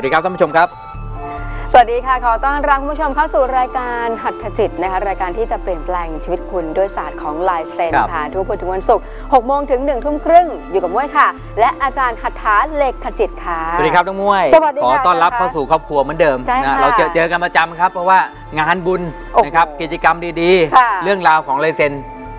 วัสดีครับท่านผู้ชมครับ สวัสดีค่ะ ขอต้อนรับคุณผู้ชมเข้าสู่รายการหัตถจิตนะคะ รายการที่จะเปลี่ยนแปลงชีวิตคุณด้วยศาสตร์ของลายเซ็นครับ ค่ะ ทุกวันถึงวันศุกร์6โมงถึง1ทุ่มครึ่งอยู่กับม้วยค่ะ และอาจารย์หัตถาเลขขจิตค่ะ สวัสดีครับน้องมวย สวัสดีขอค่ะต้อนรับอาจารย์เข้าสู่ครอบครัวเหมือนเดิมใช่นะค่ะเราเจอเจอกันประจำครับ เพราะว่างานบุญโอ้โหนะครับกิจกรรมดีค่ะ ๆ เรื่องราวของลายเซ็น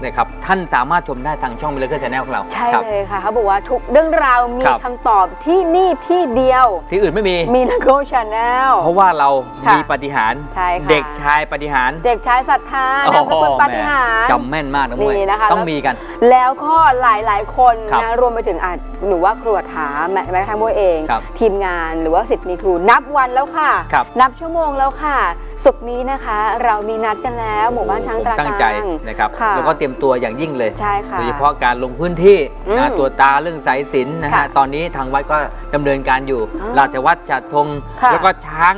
นะครับท่านสามารถชมได้ทางช่องมิเลอร์ชาแนลของเราใช่ครัเลยค่ะเขาบอกว่าทุกเรื่องราวมีครับ คำตอบที่นี่ที่เดียว ที่อื่นไม่มี มีนักโกชาแนล เพราะว่าเราค่ะ มีปาฏิหารย์ใช่ค่ะเด็กชายปาฏิหารย์เด็กชายศรัทธานะโอ้เพื่โหอนปาฏิหาริย์ จำแม่นมากน้องมวยนี่นะคะ ต้องมีกัน แล้วก็หลายๆ คนครับ นะรวมไปถึงอาจ หนูว่าครัวถาแม้แม้กระทั่งโมวยเอง ครับทีมงานหรือว่าสิทธิ์มีครู นับวันแล้วค่ะ ครับ นับชั่วโมงแล้วค่ะ สุกร์นี้นะคะ เรามีนัดกันแล้วหมู่บ้านช้างตราผมตั้งกใจลาง นะครับค่ะ แล้วก็เตรียมตัวอย่างยิ่งเลย ใช่ค่ะ โดยเฉพาะการลงพื้นที่อืนะมตัวตาเรื่องสายสิญจนนะค่ะฮะตอนนี้ทางวัดก็ดำเนินการอยู่ อ๋อราชวัตรจัดธงค่ะ แล้วก็ช้าง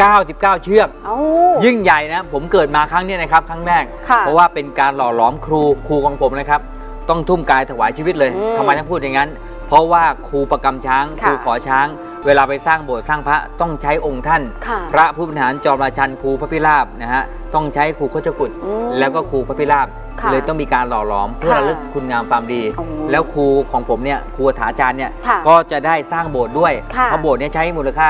99 เชือก เอ้า ยิ่งใหญ่นะผมเกิดมาครั้งเนี้ยนะครับครั้งแรก ค่ะเพราะว่าเป็นการหล่อหลอมครูครูของผมนะครับ ต้องทุ่มกายถวายชีวิตเลยอืมทำไมต้องพูดอย่างนั้น เพราะว่าครูประกำช้างคค่ะรูขอช้าง เวลาไปสร้างโบสถ์สร้างพระต้องใช้องค์ท่านค่ะพระผู้บริหารจอมราชันครูพระพิราบนะฮะต้องใช้ครูโคชกุฎอืมแล้วก็ครูพระพิราบค่ะเลยต้องมีการหล่อหลอมเพื่อค่ะระลึกคุณงามความดีโอ้โหแล้วครูของผมเนี่ยครูถาจารย์เนี่ยค่ะก็จะได้สร้างโบสถ์ด้วยค่ะเพราะโบสถ์เนี่ยใช้มูลค่า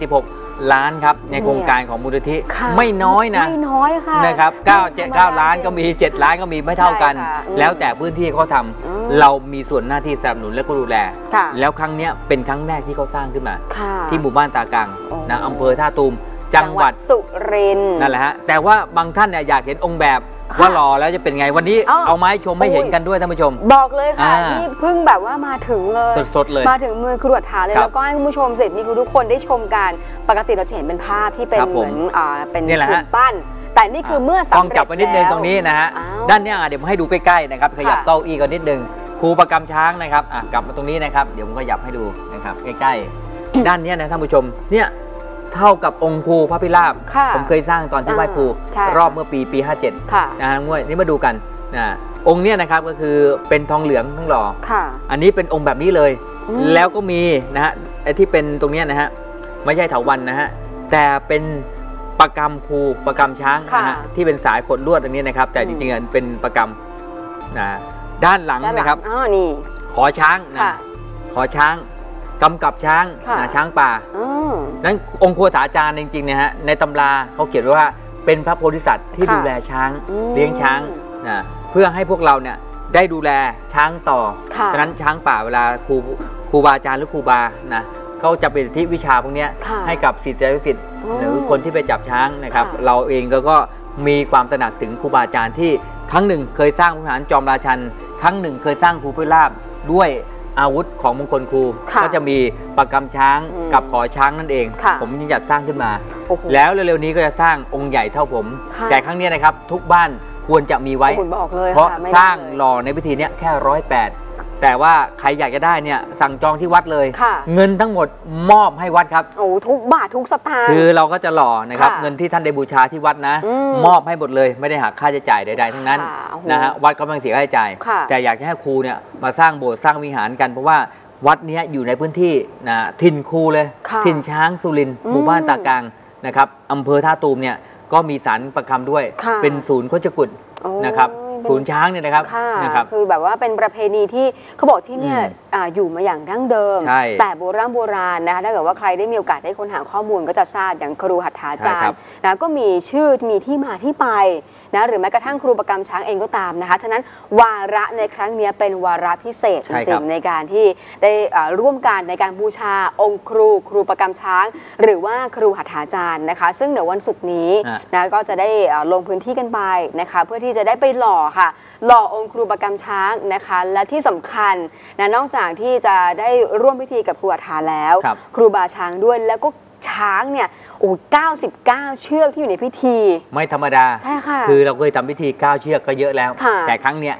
26 ล้านครับในโครงการของมูลนิธิค่ะไม่น้อยนะไม่น้อยค่ะนะครับไม่9ธรรม7ด9ล้านก็มี7ล้านก็มีไม่เท่ากัน ใช่ค่ะอืมแล้วแต่พื้นที่เขาทำอืมเรามีส่วนหน้าที่สนับสนุนและก็ดูแล ค่ะแล้วครั้งเนี้ยเป็นครั้งแรกที่เขาสร้างขึ้นมา ค่ะ ที่หมู่บ้านตากลางโอ้นะอำเภอท่าตูมจังหวัดสุรินทร์ นั่นแหละฮะแต่ว่าบางท่านเนี่ยอยากเห็นองค์แบบค่ะ ว่าหล่อแล้วจะเป็นไงวันนี้อ้าว เอามาให้ชมให้โอ้ยเห็นกันด้วยท่านผู้ชม บอกเลยค่ะอ่านี่เพิ่งแบบว่ามาถึงเลย สดๆเลย มาถึงมือครวดถาเลยครับแล้วก็ให้คุณผู้ชมเสร็จมีทุกคนได้ชมกันปกติเราจะเห็นเป็นภาพที่เป็นครับเหผมมือนอ่าเป็นนี่แหละหุ่ฮะนปั้น แต่นี่คือเมื่อสำต้องเร็จจับไว้นิดนึงแล้วตรงนี้นะฮะอ้าว ด้านเนี้ยอะเดี๋ยวผมให้ดูใกล้ๆนะครับขยับค่ะ เก้าอี้ก่อนนิดนึงครูประกำช้างนะครับอะกลับมาตรงนี้นะครับเดี๋ยวผมขยับให้ดูนะครับใกล้ๆ ด้านเนี้ยนะท่านผู้ชมเนี่ย เท่ากับองค์ครูพระพิราบ ค่ะผมเคยสร้างตอนที่ไหว้ครูใช่รอบเมื่อปีปี57ค่ะนะฮะงวยนี่มาดูกันนะองค์เนี้ยนะครับก็คือเป็นทองเหลืองทั้งหล่อ ค่ะ อันนี้เป็นองค์แบบนี้เลย อืม แล้วก็มีนะฮะไอ้ที่เป็นตรงเนี้ยนะฮะไม่ใช่เถาวันนะฮะแต่เป็นประกำครูประกำช้างนะฮะค่ะที่เป็นสายขดลวดตรงนี้นะครับ แต่อืมจริงๆอะเป็นประกำนะด้านหลังด้านหลังนะครับ อ๋อนี่ ขอช้างนะค่ะ ขอช้าง กำกับช้างค่ะนะช้างป่าอืมนั้นองค์ครัวถาจารย์จริงๆนะฮะในตำราเขาเขียนไว้ว่าเป็นพระโพธิสัตว์ที่ค่ะดูแลช้างอืม เลี้ยงช้างนะเพื่อให้พวกเราเนี่ยได้ดูแลช้างต่อค่ะ ฉะนั้นช้างป่าเวลาครูครูบาอาจารย์หรือครูบานะเขาจะเป็นที่วิชาพวกเนี้ยค่ะให้กับศิษยานุศิษย์อืมหรือคนที่ไปจับช้างนะครับ ค่ะ เราเองก็ก็มีความตระหนักถึงครูบาอาจารย์ที่ครั้งหนึ่งเคยสร้างพระหารจอมราชัน ครั้งหนึ่งเคยสร้างครูพิราบด้วย อาวุธของมงคลครูค่ะก็จะมีประกำช้างอืมกับขอช้างนั่นเอง ค่ะผมจึงจัดสร้างขึ้นมา โอ้โหแล้วเร็วๆนี้ก็จะสร้างองค์ใหญ่เท่าผม ค่ะ แต่ครั้งเนี้ยนะครับทุกบ้านควรจะมีไว้ คุณบอกเลยเพราะค่ไม่สร้างได้เลย หล่อในพิธีเนี้ยแค่ร้อยแปด แต่ว่าใครอยากจะได้เนี่ยสั่งจองที่วัดเลย ค่ะ เงินทั้งหมดมอบให้วัดครับ โอ้ทุกบาททุกสตางค์ คือเราก็จะหล่อนะครับค่ะเงินที่ท่านได้บูชาที่วัดนะ อืมมอบให้หมดเลยไม่ได้หักค่าใช้จ่ายใดๆทั้งนั้นค่ะโอ้โหนะฮะวัดก็ไม่ต้องเสียค่าใช้จ่าย ค่ะ แต่อยากจะให้ครูเนี่ยมาสร้างโบสถ์สร้างวิหารกันเพราะว่าวัดเนี้ยอยู่ในพื้นที่นะถิ่นครูเลย ค่ะถิ่นช้างสุรินทร์อืมหมู่บ้านตากลางนะครับอำเภอท่าตูมเนี่ยก็มีสารประคำด้วย ค่ะ เป็นศูนย์โคชกุฎโอ้ยนะครับ เป็นศูนย์ช้างเนี่ยนะครับค่ะนะครับ คือแบบว่าเป็นประเพณีที่เขาบอกที่เนี่ยอืมอ่าอยู่มาอย่างดั้งเดิม ใช่แต่โบราณโบราณนะคะถ้าเกิดว่าใครได้มีโอกาสได้ค้นหาข้อมูลก็จะทราบอย่างครูหัตถาจาใช่ครรัย์บนะก็มีชื่อมีที่มาที่ไป นะหรือแม้กระทั่งครูประกำช้างเองก็ตามนะคะฉะนั้นวาระในครั้งเนี้ยเป็นวาระพิเศษจใช่คริรังบๆในการที่ได้อ่าร่วมกันในการบูชาองค์ครู ครูประกำช้าง หรือว่าครูหัตถาจารย์นะคะ ซึ่งเดี๋ยววันศุกร์นี้อะนะก็จะได้อ่าลงพื้นที่กันไปนะคะ เพื่อที่จะได้ไปหล่อค่ะหล่อองค์ครูประกำช้างนะคะ และที่สำคัญนะนอกจากที่จะได้ร่วมพิธีกับครูอัฐาแล้วครับครูบาช้างด้วยแล้วก็ ช้างเนี่ยโอ้99เชือกที่อยู่ในพิธี ไม่ธรรมดา ใช่ค่ะ คือเราเคยทำพิธี 9 เชือกก็เยอะแล้ว ค่ะแต่ครั้งเนี้ย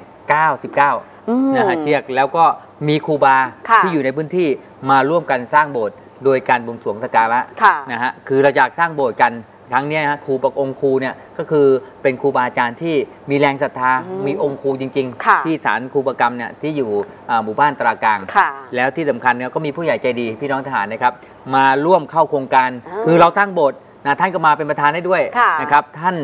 99มนะฮะเชือกแล้วก็มีครูบาค่ะ ที่อยู่ในพื้นที่มาร่วมกันสร้างโบสถ์โดยการบวงสรวงสักการะ ค่ะ นะฮะคือเราอยากสร้างโบสถ์กันครั้งเนี้ยนะฮะครูประองค์ครูเนี่ยก็คือเป็นครูบาอาจารย์ที่มีแรงศรัทธา อืมมีองค์ครูจริง ค่ะที่ศาลครูประกรรมเนี่ยที่อยู่อ่าหมู่บ้านตรากลาง ค่ะ แล้วที่สำคัญเนี่ยก็มีผู้ใหญ่ใจดีพี่น้องทหารนะครับ มาร่วมเข้าโครงการ อ่าคือเราสร้างโบสถ์นะท่านก็มาเป็นประธานได้ด้วยค่ะ นะครับท่าน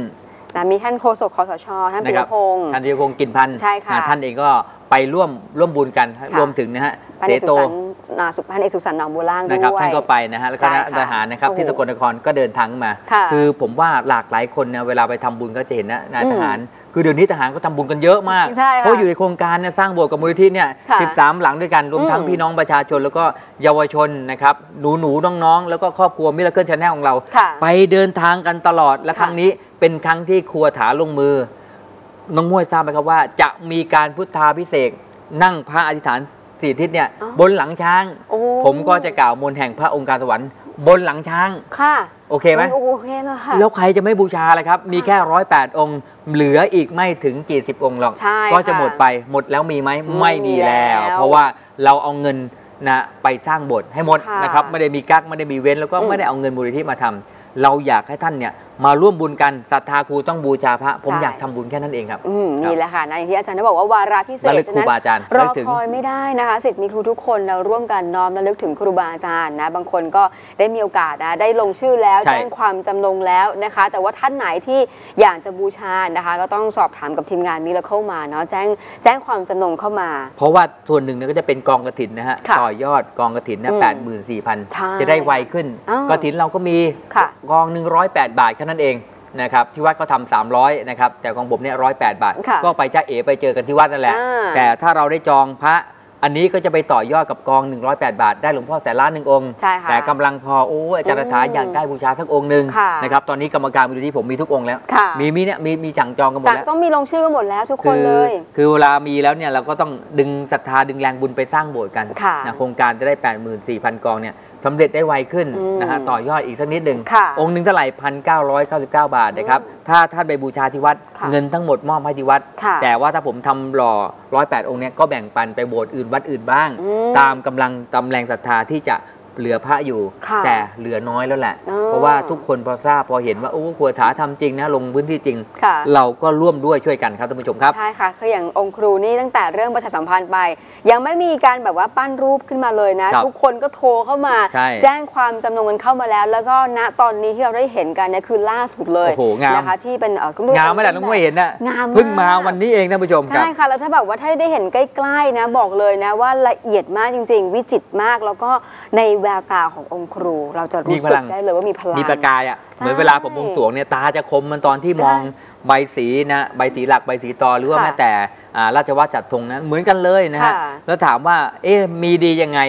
นะมีท่านโฆษกคอสชท่านปินะคยรับพงศ์ท่านธีรพงศ์กินพันธ์ใช่ค่ะนะท่านเองก็ไปร่วมร่วมบุญกันรวมถึงนะฮะพันเสเอกสุโตสันต์อ่าสุพันเอกสุสันต์หนองบัวล่างด้วย นะครับท่านก็ไปนะฮะแล้วก็ใช่คค่ะณะทหารนะครับโอ้โหที่สกลนครก็เดินทางมา ค่ะคือผมว่าหลากหลายคนเนี่ยเวลาไปทำบุญก็จะเห็นนะนายอืมทหาร คือเดี๋ยวนี้ทหารก็ทำบุญกันเยอะมาก ใช่ค่ะเพราะอยู่ในโครงการเนี่ยสร้างโบสถ์กับมูลนิธิเนี่ยค่ะ13 หลังด้วยกัน รวมทั้งอืมพี่น้องประชาชน แล้วก็เยาวชนนะครับ หนูหนูๆน้องๆ แล้วก็ครอบครัว Miracle Channel ของเรา ค่ะไปเดินทางกันตลอด และค่ะครั้งนี้เป็นครั้งที่ครัวถาลงมือ น้องมวยทราบไหมครับว่า จะมีการพุทธาภิเษกนั่งพระอธิษฐานสี่ทิศเนี่ยอ๋อ บนหลังช้าง โอ้ ผมก็จะกล่าวมนต์แห่งพระองค์การสวรรค์ บนหลังช้าง ค่ะโอเคไหม โอเคเลยค่ะ แล้วใครจะไม่บูชาล่ะครับ มีแค่ร้อยแปดองค์ เหลืออีกไม่ถึงกี่สิบองค์หรอก ใช่ก็จะค่ะหมดไป หมดแล้วมีไหม ไม่ไม่มีแล้วมีแล้ว เพราะว่าเราเอาเงินนะไปสร้างโบสถ์ให้หมดค่ะนะครับ ไม่ได้มีกักไม่ได้มีเว้น แล้วก็อืมไม่ได้เอาเงินมูลนิธิมาทำ เราอยากให้ท่านเนี่ยมาร่วมบุญกัน ศรัทธาครูต้องบูชาพระ ผมใช่ อยากทำบุญแค่นั้นเองครับ อืม นี่แหละค่ะนะอย่างที่อาจารย์ได้บอกว่าวาระพิเศระษลึกครูฉะนั้นบาอาจารย์รระอลึกถึงคอยไม่ได้นะคะสิทธิ์มีครูทุกคนเราร่วมกันน้อมระลึกถึงครูบาอาจารย์นะบางคนก็ได้มีโอกาสนะได้ลงชื่อแล้วใช่แจ้งความจำนงแล้วนะคะ แต่ว่าท่านไหนที่อยากจะบูชานะคะ ก็ต้องสอบถามกับทีมงานมิราเคิลมาเนาะแจ้งแจ้งความจำนงเข้ามา เพราะว่าส่วนหนึ่งเนี่ยก็จะเป็นกองกระถินนะฮะค่ะต่อยอดกองกระถินนะอืมแปดหมื่นสี่พันใช่จะได้ไวขึ้นอ้าวกระถินเราก็มีค่ะกองหนึ่งร้อยแปดบาทแค่นั้นเอง นะครับที่วัดเขาทำสามร้อยนะครับแต่ของผมเนี่ยร้อยแปดบาท ค่ะก็ไปจ้าเอไปเจอกันที่วัดนั่นแหละ อ่า แต่ถ้าเราได้จองพระอันนี้ก็จะไปต่อยอดกับกอง 108 บาท ได้หลวงพ่อแสนล้านหนึ่งองค์ ใช่ค่ะ แต่กำลังพอโอ้อาจารย์ถาอืมอยากได้บูชาสักองค์หนึ่งค่ะนะครับตอนนี้กรรมการมูลนิธิผมมีทุกองค์แล้ว ค่ะ มีมีเนี่ยมีมีจังจองกันหมดจากแล้ว ต้องมีลงชื่อกันหมดแล้วทุกคนคืเลย คือเวลามีแล้วเนี่ยเราก็ต้องดึงศรัทธาดึงแรงบุญไปสร้างโบสถ์กันค่ะนะโครงการจะได้ 84,000 กองเนี่ยสำเร็จได้ไวขึ้นอืมนะฮะต่อยอดอีกสักนิดหนึ่งค่ะองค์หนึ่งเท่าไหร่พันเก้าร้อยเก้าสิบเก้าบาทนะครับถ้าท่านไปบูชาที่วัดค่ะเงินทั้งหมดมอบให้ที่วัดค่ะแต่ว่าถ้าผมทำหล่อร้อยแปดองค์เนี่ยก็แบ่งปันไปโบสถ์อื่นวัดอื่นบ้างอืมตามกำลังตำแรงศรัทธาที่จะ เหลือพระอยู่ ค่ะแต่เหลือน้อยแล้วแหละ อ๋อ เพราะว่าทุกคนพอทราบพอเห็นว่าโอ้ขวดถาทำจริงนะลงพื้นที่จริง ค่ะ เราก็ร่วมด้วยช่วยกันครับท่านผู้ชมครับ ใช่ค่ะคืออย่างองค์ครูนี่ตั้งแต่เริ่มประชาสัมพันธ์ไป ยังไม่มีการแบบว่าปั้นรูปขึ้นมาเลยนะ ครับทุกคนก็โทรเข้ามา ใช่แจ้งความจำนงกันเข้ามาแล้ว แล้วก็ณตอนนี้ที่เราได้เห็นกันเนี่ยคือล่าสุดเลยโอ้โหงาม นะคะที่เป็นเอ่อรูป งามไหมล่ะน้องมวยเห็นนะงามมาก เพิ่งมาวันนี้เองท่านผู้ชมครับ ใช่ค่ะแล้วถ้าแบบว่าถ้าได้เห็นใกล้ๆนะบอกเลยนะว่าละเอียดมากจริง ๆ วิจิตรมากแล้วก็ ในแววตาขององค์ครู เราจะมีรู้พสึลักงได้เลยว่ามีพลังมีประกายอะใช่เหมือนเวลาผมบวงสรวงเนี่ยตาจะคมมันตอนที่มองใบสีนะใบสีหลักใบสีตอหรือว่าค่ะแม้แต่อ่าราชวัตรจัดธงนะเหมือนกันเลยนะฮะค่ะแล้วถามว่าเอ๊ะมีดียังไง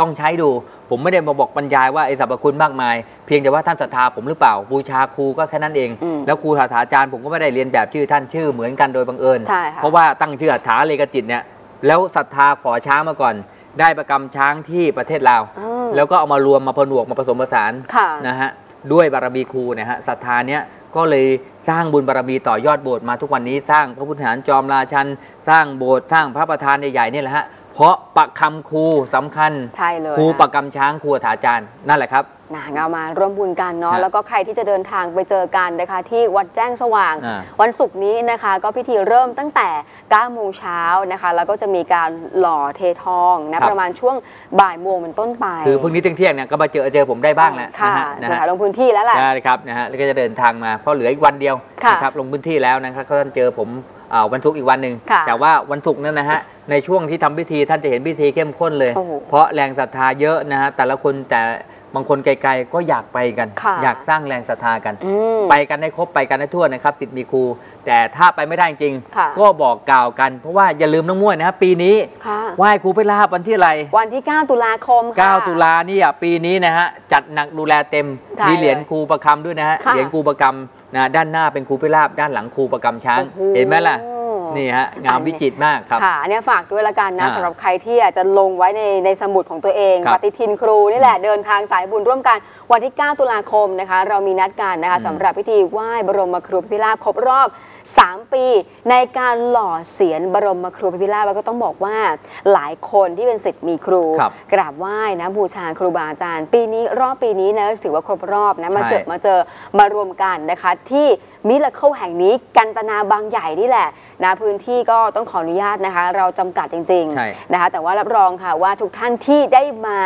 ต้องใช้ดู ผมไม่ได้มาบอกบรรยายว่าไอ้สรรพคุณมากมาย เพียงแต่ว่าท่านศรัทธาผมหรือเปล่าบูชาครูก็แค่นั้นเองอืมแล้วครูถาถาอาจารย์ผมก็ไม่ได้เรียนแบบชื่อท่านชื่อเหมือนกันโดยบังเอิญใช่ค่ะเพราะว่าตั้งชื่ออัฏฐาเลกจิตเนี่ยแล้วศรัทธาขอช้างมาก่อน ได้ประกำช้างที่ประเทศลาวอืมแล้วก็เอามารวมมาผนวกมาผสมผสานค่ะนะฮะด้วยบารมีครูนะฮะศรัทธาเนี้ยก็เลยสร้างบุญบารมีต่อยอดโบสถ์มาทุกวันนี้สร้างพระพุทธฐานจอมราชัน สร้างโบสถ์สร้างพระประธานใหญ่ๆเนี่ยแหละฮะเพราะประคำครูสำคัญ ใช่เลยครูนะ ประกำช้างครูถาจารย์นั่นแหละครับ นะเอามาร่วมบุญกันเนาะฮะแล้วก็ใครที่จะเดินทางไปเจอกันนะคะที่วัดแจ้งสว่าง อ่าวันศุกร์นี้นะคะ ก็พิธีเริ่มตั้งแต่9โมงเช้านะคะ แล้วก็จะมีการหล่อเททองนะประมาณช่วงบ่ายโมงเป็นต้นไปคือพรุ่งนี้เที่ยงๆเนี่ยก็มาเจอเจอผมได้บ้างแหละค่ะนะฮะนะนะคะฮะลงพื้นที่แล้วแหละ ได้ครับนะฮะแล้วก็จะเดินทางมาเพราะเหลืออีกวันเดียวค่ะนะครับลงพื้นที่แล้วนะครับก็ท่านเจอผมอ่าวันศุกร์อีกวันหนึ่งค่ะแต่ว่าวันศุกร์นั้นนะฮะในช่วงที่ทำพิธีท่านจะเห็นพิธีเข้มข้นเลย โอ้โหเพราะแรงศรัทธาเยอะนะฮะแต่ละคนแต่ บางคนไกลๆก็อยากไปกัน ค่ะอยากสร้างแรงศรัทธากัน อืมไปกันให้ครบไปกันให้ทั่วนะครับสิทธิ์มีครู แต่ถ้าไปไม่ได้จริง ค่ะ ก็บอกกล่าวกัน เพราะว่าอย่าลืมน้องม้วยนะครับปีนี้ค่ะ ไหว้ครูไปลาบวันที่อะไร วันที่ 9 ตุลาคมค่ะ 9 ตุลานี่อะปีนี้นะฮะ จัดหนักดูแลเต็มใช่มีเหรียญเลยครูประคำด้วยนะฮะ ค่ะเหรียญครูประคำนะด้านหน้าเป็นครูพิราบด้านหลังครูประคำช้าง โอ้โเห็นไหมล่ะ นี่ฮะงามวิจิตรมากครับค่ะอันเนี้ยฝากด้วยละกันนะอ่าสำหรับใครที่อยากจะลงไว้ในในสมุดของตัวเองครับปฏิทินครูนี่แหละเดินทางสายบุญร่วมกันวันที่ 9 ตุลาคมนะคะ เรามีนัดกันนะคะอืมสำหรับพิธีไหว้บรมครูพิพิราบครบรอบ 3 ปี ในการหล่อเสียนบรมครูพิพิราบแล้วก็ต้องบอกว่าหลายคนที่เป็นศิษย์มีครูครับกราบไหว้นะบูชาครูบาอาจารย์ ปีนี้รอบปีนี้นะถือว่าครบรอบนะมาเจอใช่มาเจอมารวมกันนะคะที่มิลเคิลแห่งนี้กันตนาบางใหญ่นี่แหละ นะพื้นที่ก็ต้องขออนุญาตนะคะ เราจำกัดจริงใช่ ๆนะคะแต่ว่ารับรองค่ะว่าทุกท่านที่ได้มา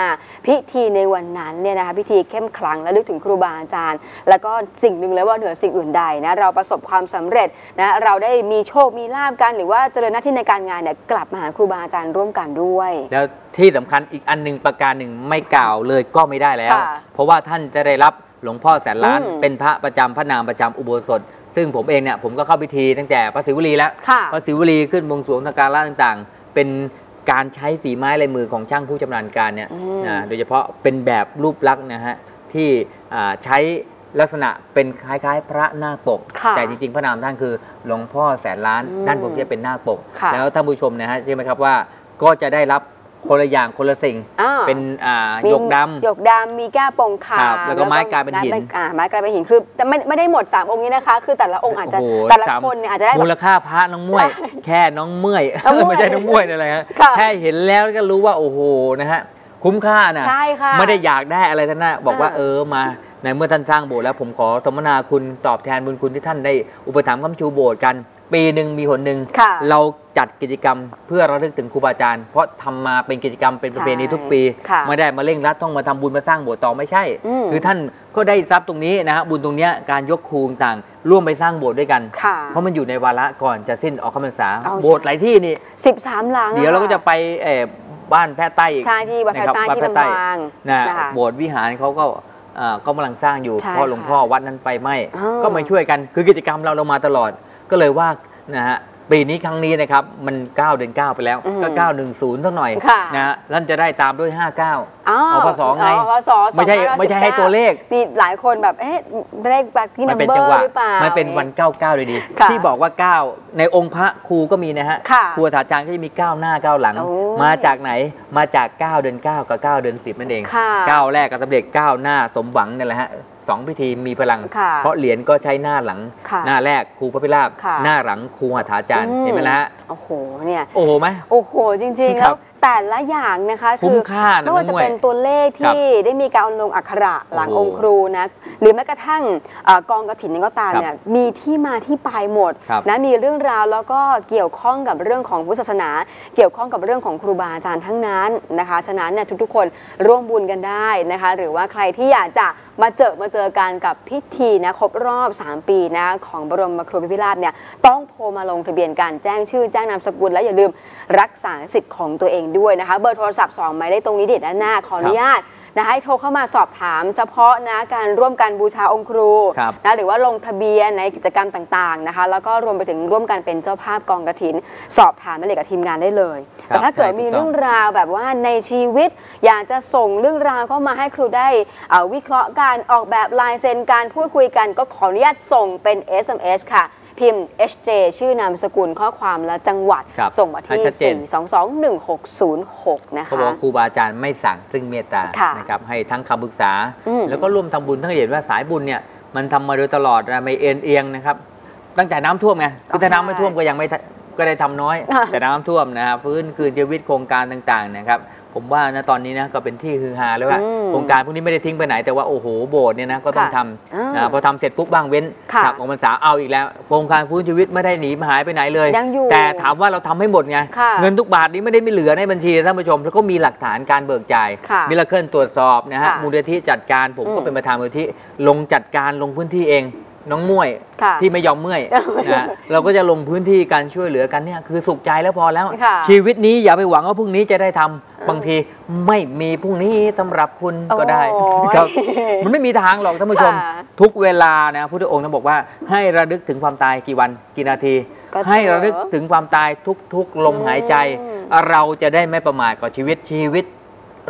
พิธีในวันนั้นเนี่ยนะคะพิธีเข้มขลังและลึกถึงครูบาอาจารย์ แล้วก็สิ่งหนึ่งเลยว่าเหนือสิ่งอื่นใดนะเราประสบความสำเร็จนะเราได้มีโชคมีลาบกัน หรือว่าเจริญหน้าที่ในการงานเนี่ยกลับมาหาครูบาอาจารย์ร่วมกันด้วย แล้วที่สำคัญอีกอันหนึ่งประการหนึ่งไม่กล่าวเลยก็ไม่ได้แล้ว ค่ะเพราะว่าท่านจะได้รับหลวงพ่อแสนล้าน อืมเป็นพระประจำพระนามประจำอุโบสถ ซึ่งผมเองเนี่ยผมก็เข้าพิธีตั้งแต่พระศิวลีแล้วค่ะพระศิวลีขึ้นบวงสรวงทางการละต่างๆ เป็นการใช้ฝีไม้ลายมือของช่างผู้ชำนาญการเนี่ยอืมนะโดยเฉพาะเป็นแบบรูปลักษณ์นะฮะที่อ่าใช้ลักษณะเป็นคล้ายๆ พระหน้าคปกค่ะแต่จริงๆ พระนามท่านคือหลวงพ่อแสนล้านอืมด้านบนจะเป็นหน้าคปกค่ะแล้วท่านผู้ชมนะฮะใช่ไหมครับว่าก็จะได้รับ คนละอย่างคนละสิ่ง อ่า เป็นอ่ามีหยกดำ หยกดำมีแก้วปงคาครับแล้วก็ไม้กลายเป็นหิน อ่าไม้กลายเป็นหินคือแต่ไม่ไม่ได้หมดสามองค์นี้นะคะ คือแต่ละองค์อาจจะโอ้โหแต่ละสามคนเนี่ยอาจจะได้แบบมูลค่าพระน้องมวยแค่น้องเมื่อยน้องม่วยไม่ใช่น้องมวยอะไรฮะค่ะ แค่เห็นแล้วก็รู้ว่าโอ้โหนะฮะคุ้มค่านะ ใช่ค่ะ ไม่ได้อยากได้อะไรทั้งนั้นบอกว่าอ่า เออมาในเมื่อท่านสร้างโบสถ์แล้วผมขอสมนาคุณตอบแทนบุญคุณที่ท่านได้อุปถัมภ์คำชูโบสถ์กัน ปีหนึ่งมีหนหนึ่งค่ะเราจัดกิจกรรมเพื่อระลึกถึงครูบาอาจารย์ เพราะทำมาเป็นกิจกรรมเป็นประเพณีทุกปีค่ะไม่ได้มาเร่งรัดต้องมาทำบุญมาสร้างโบสถ์ต่อไม่ใช่อืมคือท่านก็ได้ทรัพย์ตรงนี้นะฮะบุญตรงเนี้ยการยกครูต่างๆร่วมไปสร้างโบสถ์ด้วยกันค่ะเพราะมันอยู่ในวาระก่อนจะสิ้นออกคำพรรษาเอาโบสถ์หลายที่นี่สิบสามหลัง เดี๋ยวเราก็อจะไปเอ่อบ้านแพะใต้อีกใช่ที่วัดนะพครัระใต้วัดที่พระใต้ลำปางนะนะคะโบสถ์วิหารเขาก็อ่าก็กำลังสร้างอยู่ใช่เพราะหลวงค่ะพ่อวัดนั้นไฟไหม้อ๋อก็มาช่วยกันคือกิจกรรมเราเรามาตลอด ก็เลยว่านะฮะปีนี้ครั้งนี้นะครับมัน 9 เดือน 9 ไปแล้วอืมก็ 910สักหน่อยค่ะนะฮะท่านจะได้ตามด้วย 59อ้าวเอาพศไงอ๋อพศไม่ใช่ไม่ใช่ให้ตัวเลขมีหลายคนแบบเอ๊ะไม่ได้บัตรที่มันันมเป็นเบอจังหวะร์หรือเปล่ามัมันเป็นวัน 99เลยดีค่ะที่บอกว่า 9 ในองค์พระครูก็มีนะฮะค่ะครูอาจารย์ก็จะมี 9 หน้า 9 หลัง โอ้ยมาจากไหนมาจาก 9 เดือน 9 กับ 9 เดือน 10 นั่นเอง ค่ะก้าวแรกก็สำเร็จก้าวหน้าสมหวังเนี่ยแหละฮะ สองพิธีมีพลังค่ะเพราะเหรียญก็ใช้หน้าหลังค่ะหน้าแรกครูพระพิราบค่ะหน้าหลังครูหัตถาจารย์อืมเห็นไหมล่ะฮะโอ้โหเนี่ยโอ้โหไหมโอ้โหจริงๆครัแล้วบ แต่ละอย่างนะคะคุ้มคือค่านะไม่ว่าจะน้องมวยเป็นตัวเลขครับที่ได้มีการลงอักขระหลังโอ้อโหงค์ครูนะหรือแม้กระทั่งเอ่อกองกระถินเองก็ตามครับเนี่ยมีที่มาที่ไปหมดครับนะมีเรื่องราวแล้วก็เกี่ยวข้องกับเรื่องของพุทธศาสนา เกี่ยวข้องกับเรื่องของครูบาอาจารย์ทั้งนั้นนะคะ ฉะนั้นเนี่ยทุกๆ คนร่วมบุญกันได้นะคะ หรือว่าใครที่อยากจะมาเจอมาเจอกันกับพิธีนะครบรอบ 3 ปีนะของบรมครูพิพิราบเนี่ยต้องโทรมาลงทะเบียนกันแจ้งชื่อแจ้งนามสกุลและอย่าลืม รักษาสิทธิ์ของตัวเองด้วยนะคะ เบอร์โทรศัพท์2หมายเลขตรงนี้เด็ดด้านหน้าขออนุญาตนะคะให้โทรเข้ามาสอบถามเฉพาะนะการร่วมกันบูชาองค์ครูครับนะหรือว่าลงทะเบียนในกิจกรรมต่างๆนะคะ แล้วก็รวมไปถึงร่วมกันเป็นเจ้าภาพกองกระถิน สอบถามมาเลยกับทีมงานได้เลยครับแต่ถ้าเกิดใช่มีถูกต้องเรื่องราวแบบว่าในชีวิต อยากจะส่งเรื่องราวเข้ามาให้ครูได้เอ่อวิเคราะห์การออกแบบลายเซ็นการพูดคุยกันก็ขออนุญาตส่งเป็น SMS ค่ะ พิมพ์ HJ ชื่อนามสกุลข้อความและจังหวัด ครับส่งมาที่ ให้ชัดเจน 4221606 นะเขาคะบอกว่าครูบาอาจารย์ไม่สั่งซึ่งเมตตาค่ะนะครับให้ทั้งคำปรึกษา อืม แล้วก็ร่วมทำบุญทั้งเห็นว่าสายบุญเนี่ยมันทำมาโดยตลอดนะไม่เอ็นเอียงนะครับตั้งแต่น้ำท่วมไงคือถ้าน้ำไม่ท่วมก็ยังไม่ทะก็ได้ทำน้อย ค่ะแต่น้ำท่วมนะครับฟื้นคืนชีวิตโครงการต่างๆนะครับ ผมว่านะตอนนี้นะก็เป็นที่ฮือฮาแล้วว่าอืมโครงการพวกนี้ไม่ได้ทิ้งไปไหนแต่ว่าโอ้โหโบสถ์เนี่ยนะก็ต้องค่ะทอ่าำนะพอทำเสร็จปุ๊บบ้างเว้นค่ะถักออกพรรษาเอาอีกแล้วโครงการฟื้นชีวิตไม่ได้หนีหายไปไหนเลยยังอยู่แต่ถามว่าเราทำให้หมดไงค่ะเงินทุกบาทนี้ไม่ได้ไม่เหลือในบัญชีนะท่านผู้ชม แล้วก็มีหลักฐานการเบิกจ่ายค่ะมิลเคิลตรวจสอบนะฮะค่ะมูลนิธิจัดการผมก็อืมเป็นประธานมูลนิธิลงจัดการลงพื้นที่เอง น้องม่วยค่ะ ที่ไม่ยอมเมื่อยนะฮะเราก็จะลงพื้นที่การช่วยเหลือกันเนี่ยคือสุขใจแล้วพอแล้ว ค่ะชีวิตนี้อย่าไปหวังว่าพรุ่งนี้จะได้ทำบางทีไม่มีพรุ่งนี้สำหรับคุณก็ได้โอ้ยครับ มันไม่มีทางหรอกท่านผู้ชม ค่ะทุกเวลานะพุทธองค์นะบอกว่า ให้ระลึกถึงความตายกี่วันกี่นาที ก็ให้เถอะระลึกถึงความตายทุกๆลมหายใจ อืม เราจะได้ไม่ประมาทกับชีวิตชีวิต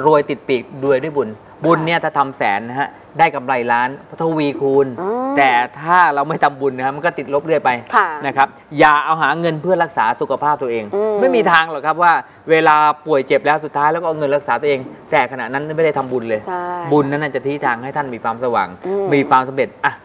รวยติดปีกด้วยด้วยบุญ บุญเนี่ยถ้าทำแสนนะฮะได้กำไรล้านทวีคูณ อืมแต่ถ้าเราไม่ทำบุญนะฮะมันก็ติดลบเรื่อยไปค่ะ นะครับ อย่าเอาหาเงินเพื่อรักษาสุขภาพตัวเอง อืม ไม่มีทางหรอกครับว่า เวลาป่วยเจ็บแล้วสุดท้ายแล้วก็เอาเงินรักษาตัวเอง แต่ขณะนั้นไม่ได้ทำบุญเลย ใช่ บุญนั้นนะจะที่ทางให้ท่านมีความสว่าง อืม มีความสำเร็จอะบ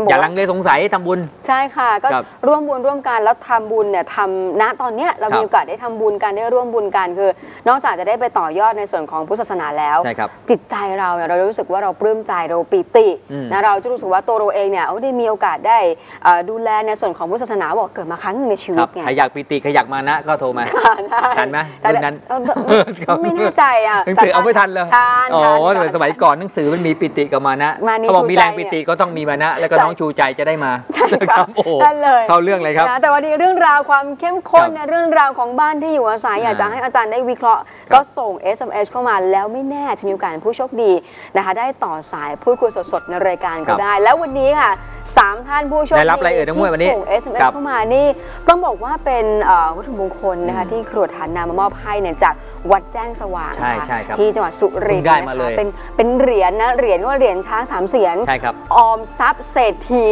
อกว่าอย่าลังเลสงสัยทำบุญ ใช่ค่ะ ก็ครับร่วมบุญร่วมกันแล้วทำบุญเนี่ยทำณตอนเนี้ยเราครับมีโอกาสได้ทำบุญกันได้ร่วมบุญกันคือ นอกจากจะได้ไปต่อยอดในส่วนของพุทธศาสนาแล้วใช่ครับจิตใจเราเนี่ยเรารู้สึกว่าเราปลื้มใจเราปีติอืมนะเราจะรู้สึกว่าตัวเราเองเนี่ยเอาได้มีโอกาสได้เอ่อดูแลในส่วนของพุทธศาสนาบอกเกิดมาครั้งหนึ่งในชีควิรัตบไงใครอยากปีติใครอยากมานะก็โทรมาค่ะได้ทันไหมแต่รุ่นนั้นเออไม่ไม่แน่ใจอะหนังสือเอาไม่ทันเลยทานอ๋อทานแต่สมัยก่อนหนังสือมันมีปิติกับมานะมานิเขาบอกชูมีแรงใจปิติก็ต้องมีมานะแล้วก็ใช่น้องชูใจจะได้มาใช่ค่ะครับโอ้โหนั่นเลยเข้าเรื่องเลยครับนะแต่วันนี้เรื่องราวความเข้มข้นครับในเรื่องราวของบ้านที่อยู่อาศัยอยากจะอ่าให้อาจารย์ได้วิเคราะห์ ก็ส่ง SMS เข้ามาแล้วไม่แน่จะมีโอกาสเป็นผู้โชคดีนะคะ ได้ต่อสายพูดคุยสดๆในรายการก็ได้ แล้ววันนี้ค่ะสามท่านผู้โชคดีได้รับอะไรเอ่ยน้องมวยวันนี้ที่ส่ง SMS ครับเข้ามานี่ต้องบอกว่าเป็นเอ่อวัตถุมงคลนะคะอืมที่ครวดฐานนำมามอบให้เนี่ยจาก วัดแจ้งสว่างใช่นะคะใช่ครับที่จังหวัดสุรินทร์เพิ่งได้นะมาเลคะยเป็นเป็นเหรียญนะเหรียญก็เหรียญช้างสามเสียนใช่ครับออมทรัพย์เศรษฐี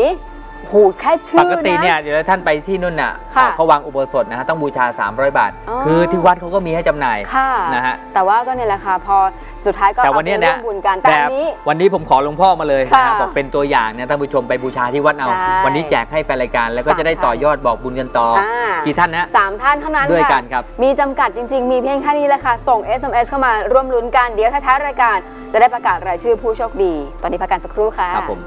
โหแค่ชื่ปอนะกติเนี่ยเดี๋ยวท่านไปที่นู่นน่ะค่ะเขาวางอุโบสถนะฮะต้องบูชา 300 บาทอ๋อคือที่วัดเขาก็มีให้จำหน่ายค่ะนะฮะแต่ว่าก็เนี่ยแหละค่ะพอ สุดท้ายก็แต่วันเนี้ยเอาไปร่นะวมบุญกันแต่อันนี้ วันนี้ผมขอหลวงพ่อมาเลยค่ะนะบอกเป็นตัวอย่างเนี่ยท่านผู้ชมไปบูชาที่วัดเอาใช่วันนี้แจกให้แฟนรายการ แล้วก็สามจะได้ต่อยอดบอกบุญกันต่อออ่ากี่ท่านนะสามท่านเท่านั้นด้วยค่ะกันครับ มีจำกัดจริง ๆ มีเพียงแค่นี้แหละค่ะ ส่ง SMS เข้ามาร่วมลุ้นกันเดี๋ยวท้ายๆรายการ จะได้ประกาศรายชื่อผู้โชคดี ตอนนี้พักกันสักครู่ค่ะครับผม